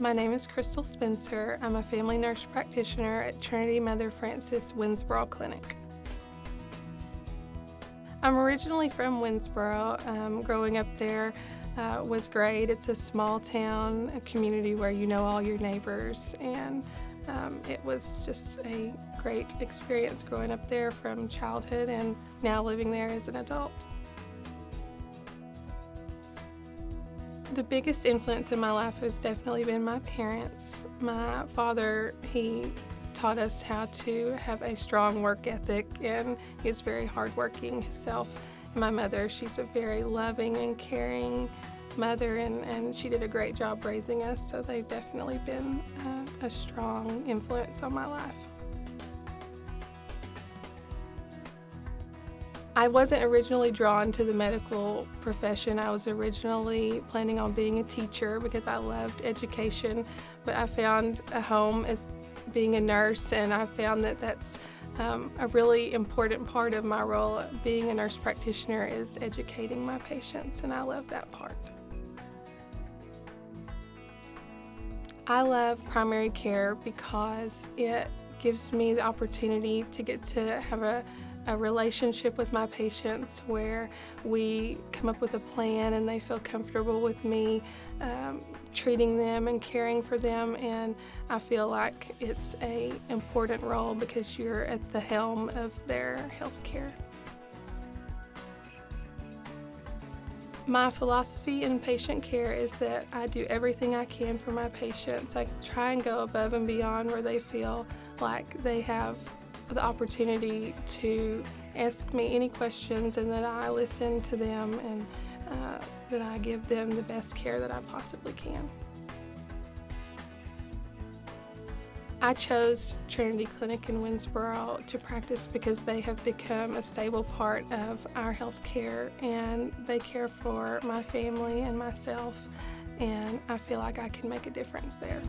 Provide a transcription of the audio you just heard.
My name is Kristal Spencer. I'm a family nurse practitioner at Trinity Mother Frances Winnsboro Clinic. I'm originally from Winnsboro. Um, growing up there uh, was great. It's a small town, a community where you know all your neighbors, and um, it was just a great experience growing up there from childhood and now living there as an adult. The biggest influence in my life has definitely been my parents. My father, he taught us how to have a strong work ethic and he's very hardworking himself. My mother, she's a very loving and caring mother and, and she did a great job raising us, so they've definitely been uh, a strong influence on my life. I wasn't originally drawn to the medical profession. I was originally planning on being a teacher because I loved education, but I found a home as being a nurse and I found that that's um, a really important part of my role being a nurse practitioner is educating my patients and I love that part. I love primary care because it gives me the opportunity to get to have a a relationship with my patients where we come up with a plan and they feel comfortable with me um, treating them and caring for them and I feel like it's a important role because you're at the helm of their health care. My philosophy in patient care is that I do everything I can for my patients. I try and go above and beyond where they feel like they have the opportunity to ask me any questions and that I listen to them and uh, that I give them the best care that I possibly can. I chose Trinity Clinic in Winnsboro to practice because they have become a stable part of our health care and they care for my family and myself and I feel like I can make a difference there.